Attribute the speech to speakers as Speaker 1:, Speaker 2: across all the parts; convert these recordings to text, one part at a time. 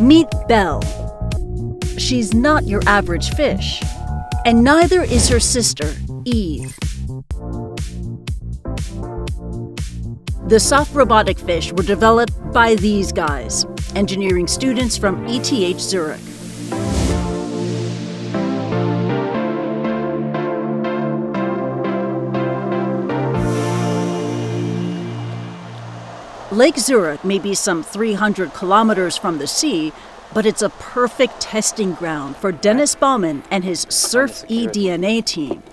Speaker 1: Meet Belle. She's not your average fish, and neither is her sister, Eve. The soft robotic fish were developed by these guys, engineering students from ETH Zurich. Lake Zurich may be some 300 kilometers from the sea, but it's a perfect testing ground for Dennis Baumann and his Surf eDNA team.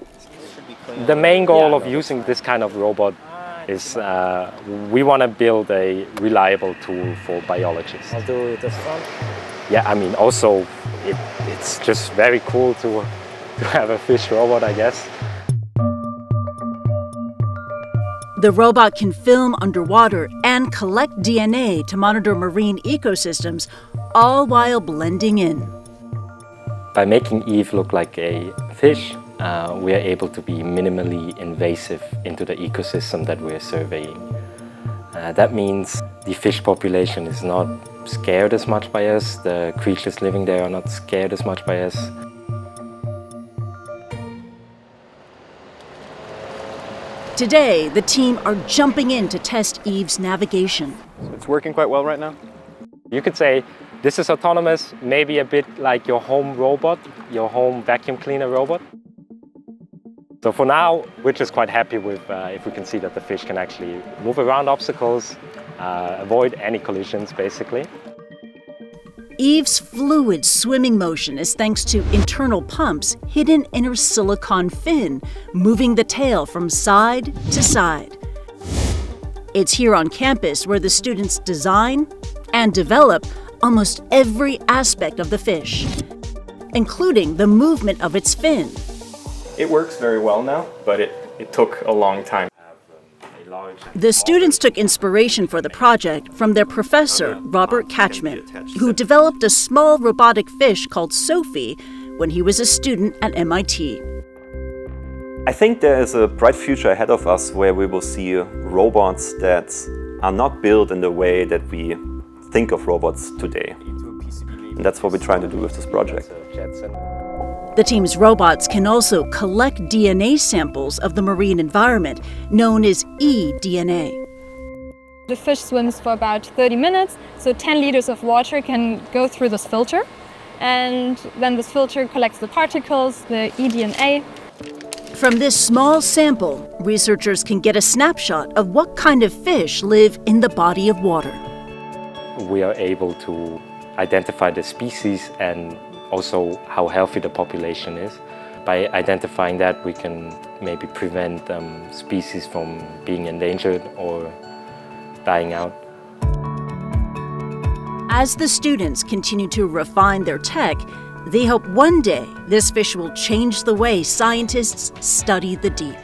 Speaker 2: The main goal of using this kind of robot is uh, we want to build a reliable tool for biologists.
Speaker 3: I'll do this one.
Speaker 2: Yeah, I mean, also it, it's just very cool to, to have a fish robot, I guess.
Speaker 1: The robot can film underwater and collect DNA to monitor marine ecosystems, all while blending in.
Speaker 2: By making Eve look like a fish, uh, we are able to be minimally invasive into the ecosystem that we are surveying. Uh, that means the fish population is not scared as much by us, the creatures living there are not scared as much by us.
Speaker 1: Today, the team are jumping in to test Eve's navigation.
Speaker 3: It's working quite well right now.
Speaker 2: You could say this is autonomous, maybe a bit like your home robot, your home vacuum cleaner robot. So for now, we're just quite happy with uh, if we can see that the fish can actually move around obstacles, uh, avoid any collisions basically.
Speaker 1: Eve's fluid swimming motion is thanks to internal pumps hidden in her silicon fin, moving the tail from side to side. It's here on campus where the students design and develop almost every aspect of the fish, including the movement of its fin.
Speaker 3: It works very well now, but it, it took a long time.
Speaker 1: The students took inspiration for the project from their professor, Robert Katzschmann, who developed a small robotic fish called SoFi when he was a student at MIT.
Speaker 4: I think there is a bright future ahead of us where we will see robots that are not built in the way that we think of robots today. And that's what we're trying to do with this project.
Speaker 1: The team's robots can also collect DNA samples of the marine environment, known as eDNA.
Speaker 5: The fish swims for about 30 minutes, so 10 liters of water can go through this filter. And then this filter collects the particles, the eDNA.
Speaker 1: From this small sample, researchers can get a snapshot of what kind of fish live in the body of water.
Speaker 2: We are able to identify the species and also how healthy the population is. By identifying that, we can maybe prevent um, species from being endangered or dying out.
Speaker 1: As the students continue to refine their tech, they hope one day this fish will change the way scientists study the deep.